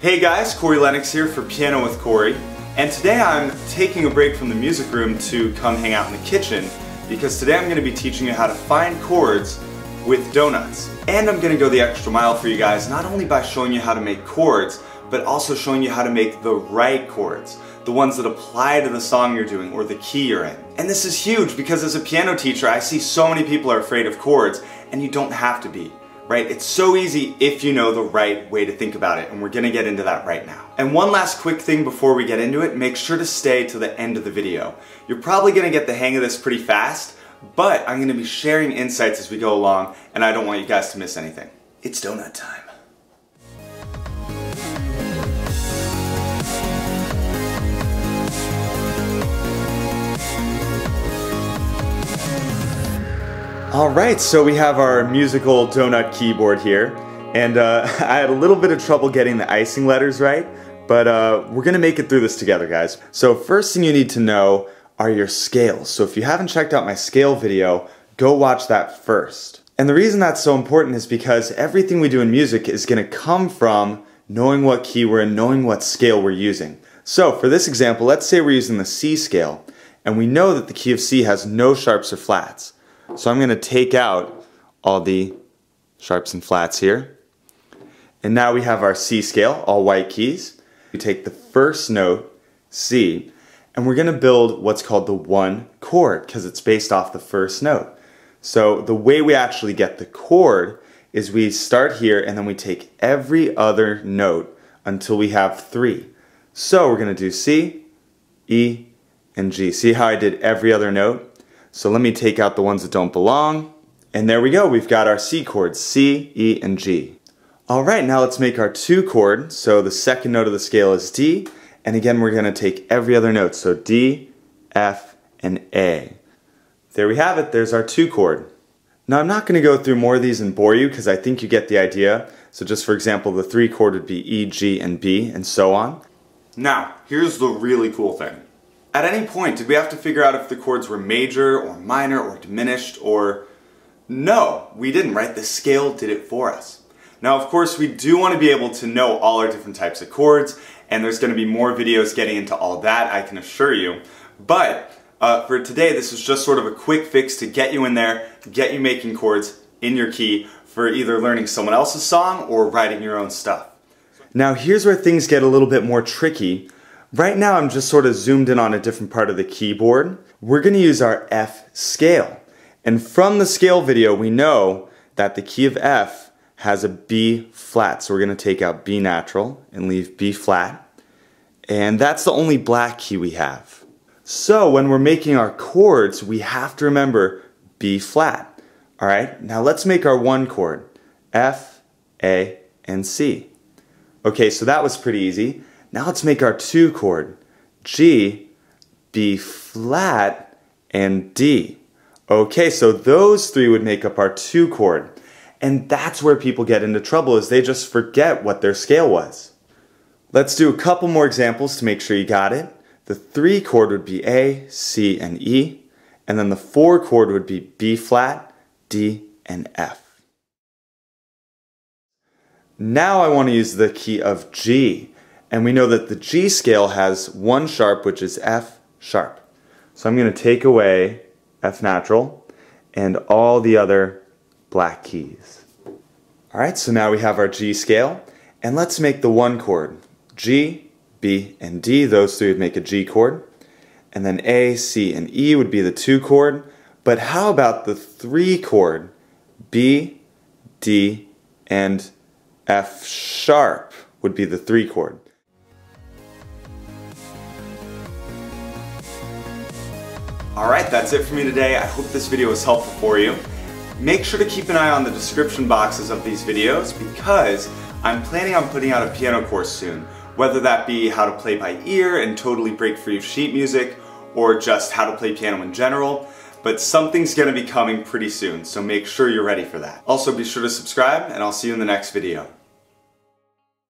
Hey guys, Corey Lennox here for Piano with Corey, and today I'm taking a break from the music room to come hang out in the kitchen because today I'm going to be teaching you how to find chords with donuts. And I'm going to go the extra mile for you guys, not only by showing you how to make chords, but also showing you how to make the right chords, the ones that apply to the song you're doing or the key you're in. And this is huge because as a piano teacher, I see so many people are afraid of chords, and you don't have to be right? It's so easy if you know the right way to think about it, and we're gonna get into that right now. And one last quick thing before we get into it, make sure to stay to the end of the video. You're probably gonna get the hang of this pretty fast, but I'm gonna be sharing insights as we go along, and I don't want you guys to miss anything. It's donut time. Alright, so we have our musical donut keyboard here, and uh, I had a little bit of trouble getting the icing letters right, but uh, we're gonna make it through this together, guys. So first thing you need to know are your scales. So if you haven't checked out my scale video, go watch that first. And the reason that's so important is because everything we do in music is gonna come from knowing what key we're in, knowing what scale we're using. So for this example, let's say we're using the C scale, and we know that the key of C has no sharps or flats. So I'm going to take out all the sharps and flats here. And now we have our C scale, all white keys. We take the first note, C, and we're going to build what's called the one chord because it's based off the first note. So the way we actually get the chord is we start here and then we take every other note until we have three. So we're going to do C, E, and G. See how I did every other note? So let me take out the ones that don't belong. And there we go, we've got our C chords, C, E, and G. All right, now let's make our two chord. So the second note of the scale is D, and again we're gonna take every other note. So D, F, and A. There we have it, there's our two chord. Now I'm not gonna go through more of these and bore you because I think you get the idea. So just for example, the three chord would be E, G, and B, and so on. Now, here's the really cool thing. At any point, did we have to figure out if the chords were major or minor or diminished or... No, we didn't, right? The scale did it for us. Now, of course, we do want to be able to know all our different types of chords, and there's going to be more videos getting into all that, I can assure you. But uh, for today, this is just sort of a quick fix to get you in there, get you making chords in your key for either learning someone else's song or writing your own stuff. Now, here's where things get a little bit more tricky Right now I'm just sort of zoomed in on a different part of the keyboard. We're going to use our F scale. And from the scale video we know that the key of F has a B flat. So we're going to take out B natural and leave B flat. And that's the only black key we have. So when we're making our chords, we have to remember B flat. All right, now let's make our one chord, F, A, and C. Okay, so that was pretty easy. Now let's make our two chord. G, B flat, and D. Okay, so those three would make up our two chord. And that's where people get into trouble is they just forget what their scale was. Let's do a couple more examples to make sure you got it. The three chord would be A, C, and E. And then the four chord would be B flat, D, and F. Now I want to use the key of G. And we know that the G scale has one sharp, which is F sharp. So I'm going to take away F natural and all the other black keys. All right, so now we have our G scale. And let's make the one chord. G, B, and D, those three would make a G chord. And then A, C, and E would be the two chord. But how about the three chord? B, D, and F sharp would be the three chord. Alright, that's it for me today. I hope this video was helpful for you. Make sure to keep an eye on the description boxes of these videos because I'm planning on putting out a piano course soon, whether that be how to play by ear and totally break free of sheet music, or just how to play piano in general, but something's gonna be coming pretty soon, so make sure you're ready for that. Also be sure to subscribe, and I'll see you in the next video.